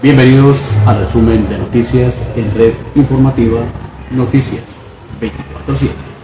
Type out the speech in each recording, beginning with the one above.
Bienvenidos al resumen de noticias en Red Informativa Noticias 24-7.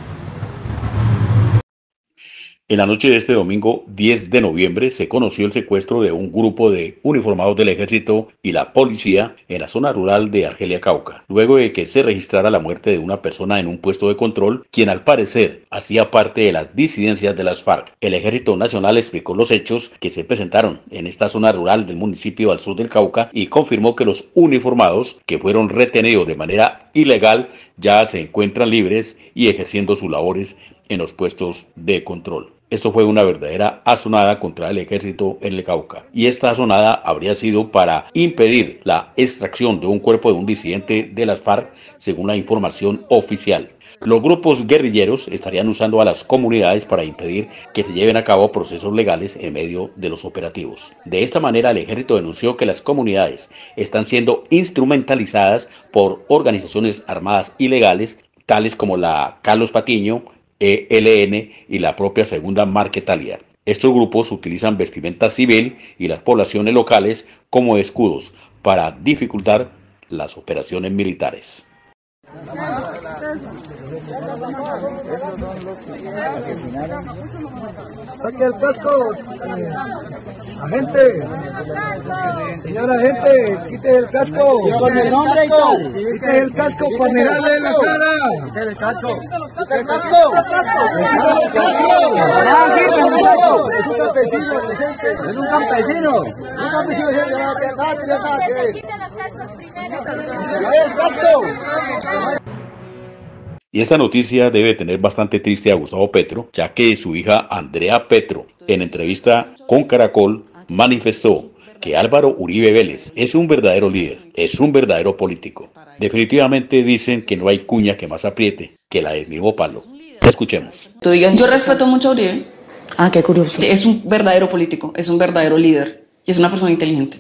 En la noche de este domingo 10 de noviembre se conoció el secuestro de un grupo de uniformados del ejército y la policía en la zona rural de Argelia Cauca, luego de que se registrara la muerte de una persona en un puesto de control, quien al parecer hacía parte de las disidencias de las FARC. El ejército nacional explicó los hechos que se presentaron en esta zona rural del municipio al sur del Cauca y confirmó que los uniformados que fueron retenidos de manera ilegal ya se encuentran libres y ejerciendo sus labores en los puestos de control. Esto fue una verdadera azonada contra el ejército en el Cauca. Y esta azonada habría sido para impedir la extracción de un cuerpo de un disidente de las FARC, según la información oficial. Los grupos guerrilleros estarían usando a las comunidades para impedir que se lleven a cabo procesos legales en medio de los operativos. De esta manera, el ejército denunció que las comunidades están siendo instrumentalizadas por organizaciones armadas ilegales, tales como la Carlos Patiño, ELN y la propia Segunda Marquetalia. Estos grupos utilizan vestimenta civil y las poblaciones locales como escudos para dificultar las operaciones militares. Saque el casco, agente. Señora agente, quite el casco. Con el nombre Quite el casco para mirarle la cara. Quite el casco. Quite el casco. Quite el casco. Es un campesino, Es un campesino. Un campesino. Quite el casco. Y esta noticia debe tener bastante triste a Gustavo Petro, ya que su hija Andrea Petro, en entrevista con Caracol, manifestó que Álvaro Uribe Vélez es un verdadero líder, es un verdadero político. Definitivamente dicen que no hay cuña que más apriete que la del mismo palo. Escuchemos. Yo respeto mucho a Uribe. Ah, qué curioso. Es un verdadero político, es un verdadero líder y es una persona inteligente.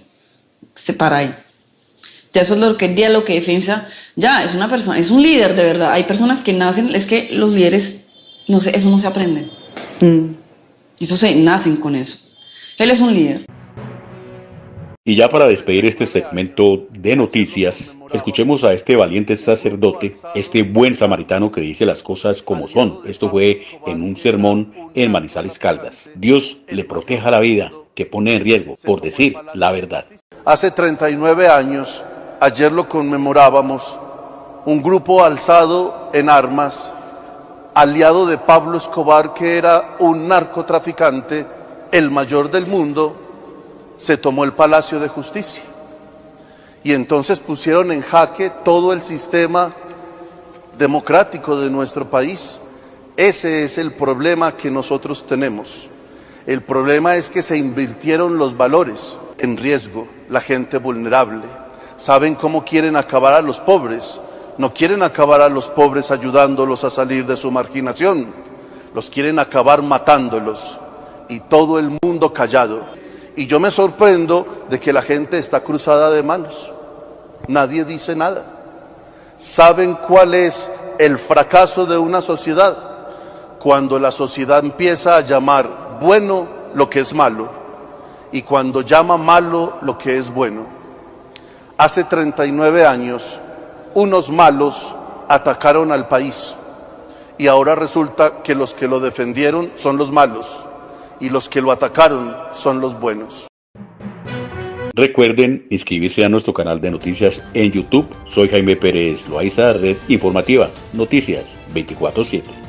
Se para ahí. Ya eso es lo que día lo que defensa, ya es una persona, es un líder de verdad. Hay personas que nacen, es que los líderes, no sé, eso no se aprende. Mm. Eso se nacen con eso. Él es un líder. Y ya para despedir este segmento de noticias, escuchemos a este valiente sacerdote, este buen samaritano que dice las cosas como son. Esto fue en un sermón en Manizales Caldas. Dios le proteja la vida que pone en riesgo por decir la verdad. Hace 39 años ayer lo conmemorábamos, un grupo alzado en armas, aliado de Pablo Escobar, que era un narcotraficante, el mayor del mundo, se tomó el Palacio de Justicia. Y entonces pusieron en jaque todo el sistema democrático de nuestro país. Ese es el problema que nosotros tenemos. El problema es que se invirtieron los valores en riesgo, la gente vulnerable saben cómo quieren acabar a los pobres. No quieren acabar a los pobres ayudándolos a salir de su marginación, los quieren acabar matándolos y todo el mundo callado. Y yo me sorprendo de que la gente está cruzada de manos. Nadie dice nada. ¿Saben cuál es el fracaso de una sociedad? Cuando la sociedad empieza a llamar bueno lo que es malo y cuando llama malo lo que es bueno. Hace 39 años, unos malos atacaron al país y ahora resulta que los que lo defendieron son los malos y los que lo atacaron son los buenos. Recuerden inscribirse a nuestro canal de noticias en YouTube. Soy Jaime Pérez Loaiza, Red Informativa, Noticias 24-7.